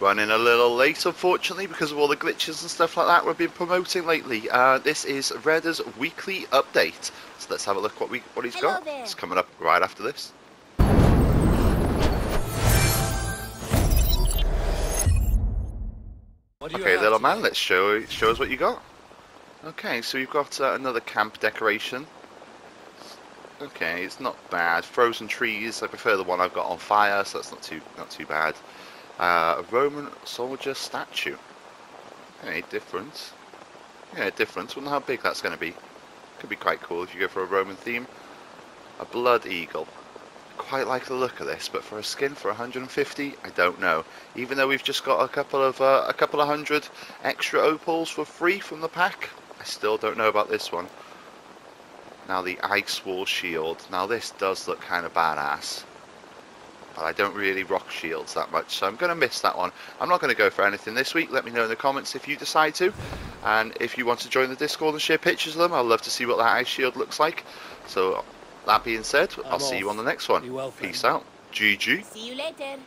Running a little late, unfortunately, because of all the glitches and stuff like that we've been promoting lately. Uh, this is Reda's weekly update. So let's have a look what we what he's Hello got. there. It's coming up right after this. What do you Okay, little man, let's show show us what you got. Okay, so we've got uh, another camp decoration. Okay, it's not bad. Frozen trees. I prefer the one I've got on fire, so that's not too not too bad. Uh, a Roman soldier statue. Any difference? Yeah, difference. Wonder how big that's going to be. Could be quite cool if you go for a Roman theme. A blood eagle. Quite like the look of this, but for a skin for 150, I don't know. Even though we've just got a couple of uh, a couple of hundred extra opals for free from the pack, I still don't know about this one. Now the ice wall shield. Now this does look kind of badass. But I don't really rock shields that much, so I'm going to miss that one. I'm not going to go for anything this week. Let me know in the comments if you decide to. And if you want to join the Discord and share pictures of them, I'd love to see what that ice shield looks like. So that being said, I'll I'm see you on the next one. Well. Peace out. GG. See you later.